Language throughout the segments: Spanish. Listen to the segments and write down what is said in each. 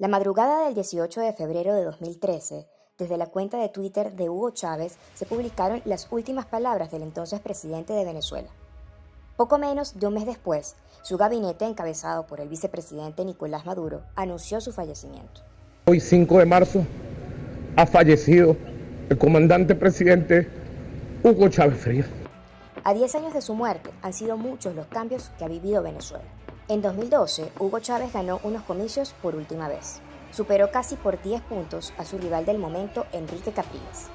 La madrugada del 18 de febrero de 2013, desde la cuenta de Twitter de Hugo Chávez se publicaron las últimas palabras del entonces presidente de Venezuela. Poco menos de un mes después, su gabinete, encabezado por el vicepresidente Nicolás Maduro, anunció su fallecimiento. Hoy 5 de marzo ha fallecido el comandante presidente Hugo Chávez Frías. A 10 años de su muerte han sido muchos los cambios que ha vivido Venezuela. En 2012, Hugo Chávez ganó unos comicios por última vez. Superó casi por 10 puntos a su rival del momento, Enrique Capriles.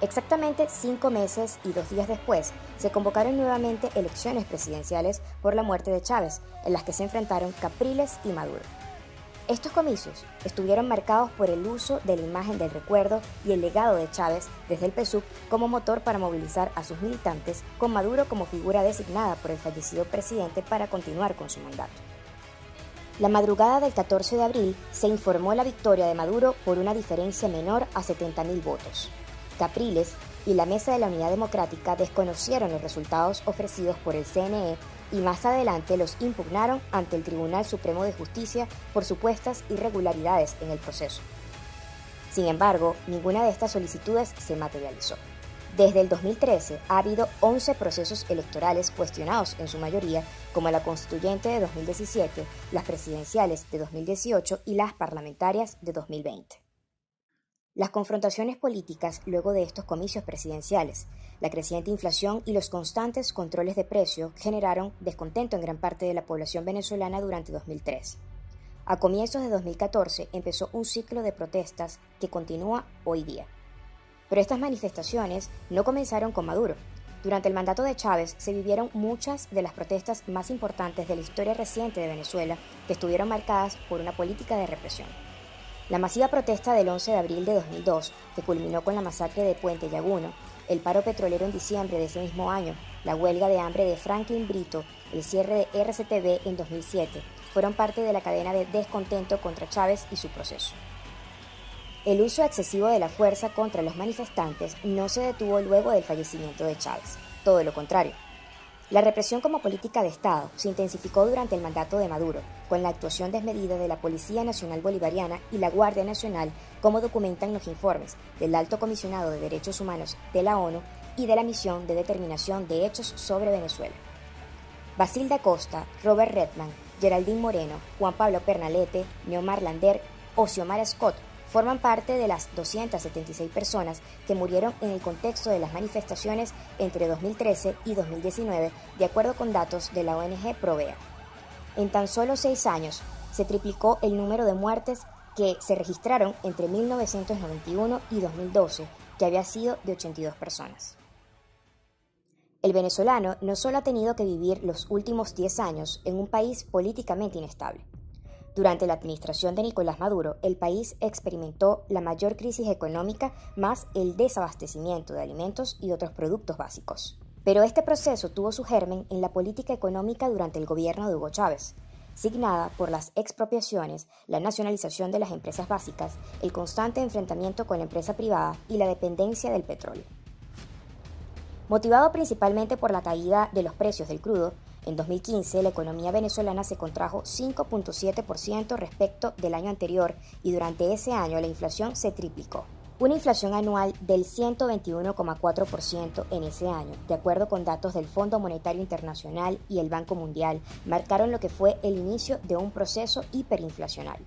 Exactamente cinco meses y dos días después, se convocaron nuevamente elecciones presidenciales por la muerte de Chávez, en las que se enfrentaron Capriles y Maduro. Estos comicios estuvieron marcados por el uso de la imagen del recuerdo y el legado de Chávez desde el PSUV como motor para movilizar a sus militantes, con Maduro como figura designada por el fallecido presidente para continuar con su mandato. La madrugada del 14 de abril se informó la victoria de Maduro por una diferencia menor a 70.000 votos. Capriles y la Mesa de la Unidad Democrática desconocieron los resultados ofrecidos por el CNE y más adelante los impugnaron ante el Tribunal Supremo de Justicia por supuestas irregularidades en el proceso. Sin embargo, ninguna de estas solicitudes se materializó. Desde el 2013 ha habido 11 procesos electorales cuestionados en su mayoría, como la constituyente de 2017, las presidenciales de 2018 y las parlamentarias de 2020. Las confrontaciones políticas luego de estos comicios presidenciales, la creciente inflación y los constantes controles de precio generaron descontento en gran parte de la población venezolana durante 2003. A comienzos de 2014 empezó un ciclo de protestas que continúa hoy día. Pero estas manifestaciones no comenzaron con Maduro. Durante el mandato de Chávez se vivieron muchas de las protestas más importantes de la historia reciente de Venezuela que estuvieron marcadas por una política de represión. La masiva protesta del 11 de abril de 2002, que culminó con la masacre de Puente Llaguno, el paro petrolero en diciembre de ese mismo año, la huelga de hambre de Franklin Brito, el cierre de RCTV en 2007, fueron parte de la cadena de descontento contra Chávez y su proceso. El uso excesivo de la fuerza contra los manifestantes no se detuvo luego del fallecimiento de Chávez, todo lo contrario. La represión como política de Estado se intensificó durante el mandato de Maduro, con la actuación desmedida de la Policía Nacional Bolivariana y la Guardia Nacional, como documentan los informes del Alto Comisionado de Derechos Humanos de la ONU y de la Misión de Determinación de Hechos sobre Venezuela. Basilda Costa, Robert Redman, Geraldine Moreno, Juan Pablo Pernalete, Neomar Lander o Xiomara Scott forman parte de las 276 personas que murieron en el contexto de las manifestaciones entre 2013 y 2019, de acuerdo con datos de la ONG Provea. En tan solo seis años se triplicó el número de muertes que se registraron entre 1991 y 2012, que había sido de 82 personas. El venezolano no solo ha tenido que vivir los últimos 10 años en un país políticamente inestable, durante la administración de Nicolás Maduro, el país experimentó la mayor crisis económica más el desabastecimiento de alimentos y otros productos básicos. Pero este proceso tuvo su germen en la política económica durante el gobierno de Hugo Chávez, signada por las expropiaciones, la nacionalización de las empresas básicas, el constante enfrentamiento con la empresa privada y la dependencia del petróleo. Motivado principalmente por la caída de los precios del crudo, en 2015, la economía venezolana se contrajo 5.7% respecto del año anterior y durante ese año la inflación se triplicó. Una inflación anual del 121,4% en ese año, de acuerdo con datos del Fondo Monetario Internacional y el Banco Mundial, marcaron lo que fue el inicio de un proceso hiperinflacionario.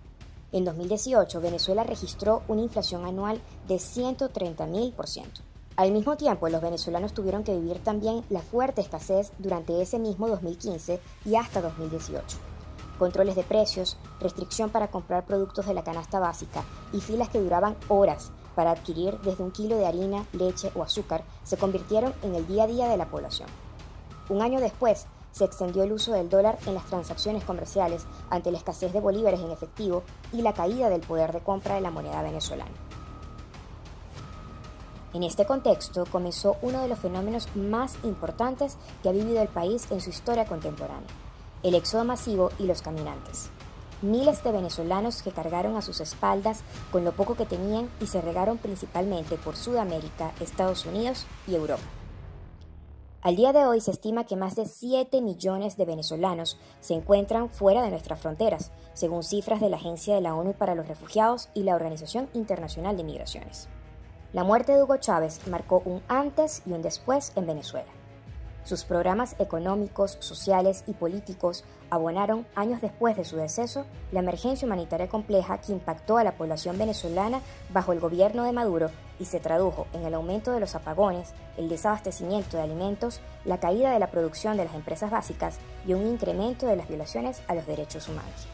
En 2018, Venezuela registró una inflación anual de 130.000%. Al mismo tiempo, los venezolanos tuvieron que vivir también la fuerte escasez durante ese mismo 2015 y hasta 2018. Controles de precios, restricción para comprar productos de la canasta básica y filas que duraban horas para adquirir desde un kilo de harina, leche o azúcar se convirtieron en el día a día de la población. Un año después, se extendió el uso del dólar en las transacciones comerciales ante la escasez de bolívares en efectivo y la caída del poder de compra de la moneda venezolana. En este contexto comenzó uno de los fenómenos más importantes que ha vivido el país en su historia contemporánea, el éxodo masivo y los caminantes. Miles de venezolanos que cargaron a sus espaldas con lo poco que tenían y se regaron principalmente por Sudamérica, Estados Unidos y Europa. Al día de hoy se estima que más de 7 millones de venezolanos se encuentran fuera de nuestras fronteras, según cifras de la Agencia de la ONU para los Refugiados y la Organización Internacional de Migraciones. La muerte de Hugo Chávez marcó un antes y un después en Venezuela. Sus programas económicos, sociales y políticos abonaron, años después de su deceso, la emergencia humanitaria compleja que impactó a la población venezolana bajo el gobierno de Maduro y se tradujo en el aumento de los apagones, el desabastecimiento de alimentos, la caída de la producción de las empresas básicas y un incremento de las violaciones a los derechos humanos.